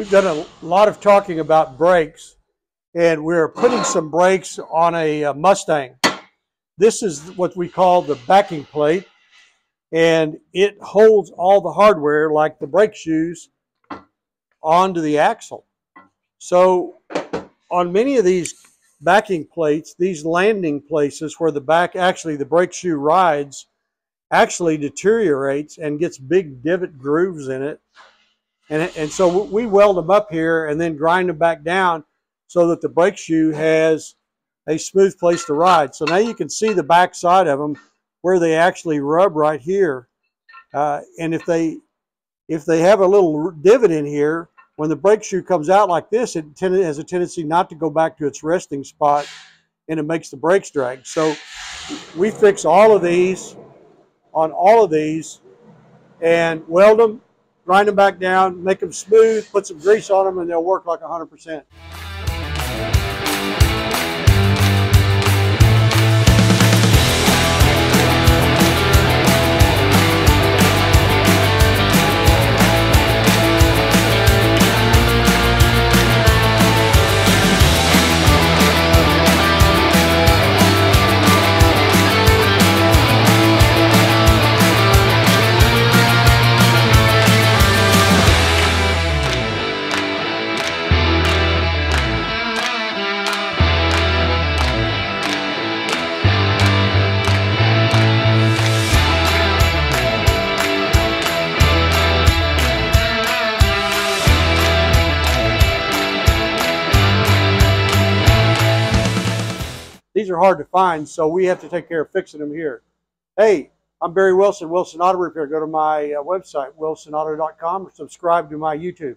We've done a lot of talking about brakes, and we're putting some brakes on a, uh, Mustang. This is what we call the backing plate, and it holds all the hardware, like the brake shoes, onto the axle. So on many of these backing plates, these landing places where the back, actually the brake shoe rides, actually deteriorates and gets big divot grooves in it. And, and so we weld them up here and then grind them back down so that the brake shoe has a smooth place to ride. So now you can see the back side of them where they actually rub right here. Uh, and if they if they have a little divot in here, when the brake shoe comes out like this, it has a tendency not to go back to its resting spot and it makes the brakes drag. So we fix all of these on all of these and weld them, grind them back down, make them smooth, put some grease on them, and they'll work like 100%. These are hard to find, so we have to take care of fixing them here. Hey, I'm Barry Wilson, Wilson Auto Repair. Go to my uh, website, wilsonauto.com, or subscribe to my YouTube.